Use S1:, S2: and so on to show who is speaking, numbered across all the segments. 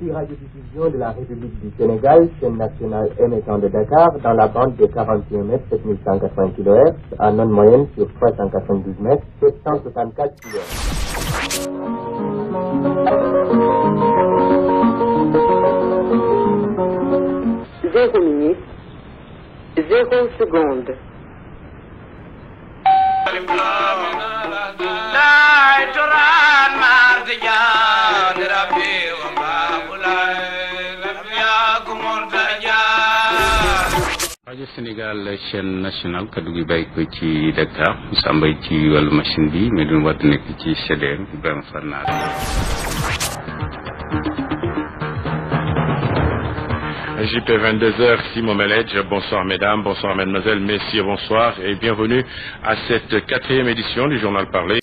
S1: multi-radiodiffusion de la République du Sénégal, chaîne nationale émettant de Dakar, dans la bande de 41 mètres 7180 kHz, en onde moyenne sur 392 mètres 764 kHz.
S2: Zéro minute, zéro seconde.
S3: Sénégal chaîne nationale kaddu gi bàyyi ko ci Dakar Moussa Mbaye ci wàllu machine bi mais duñ wadd nekk ci CDM Ibrahima Farnar
S4: JP 22h, Simon Meledge, bonsoir mesdames, bonsoir mesdemoiselles, messieurs, bonsoir et bienvenue à cette quatrième édition du journal parlé.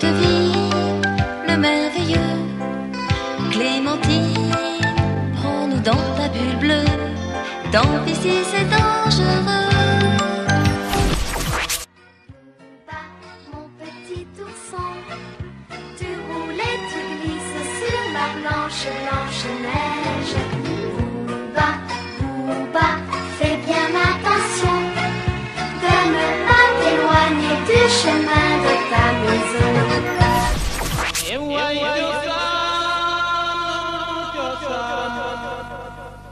S5: Devines le merveilleux. Clémentine, prends-nous dans ta bulle bleue, pis si c'est dangereux.
S6: Mon petit ourson, tu roules et tu glisses sur la blanche, blanche neige. Bouba, Bouba, fais bien attention de ne pas t'éloigner du chemin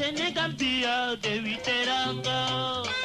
S7: Senegambia de Witeranga.